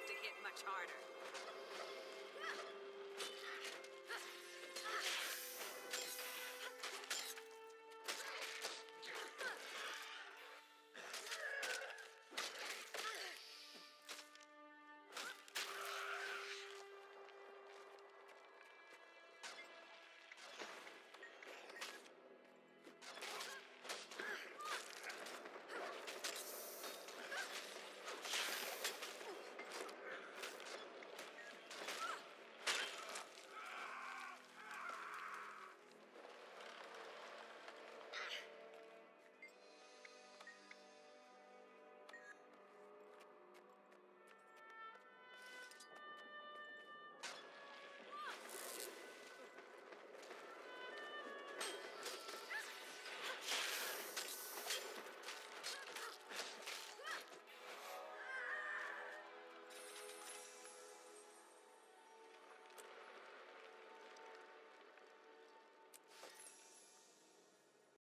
Have to hit much harder.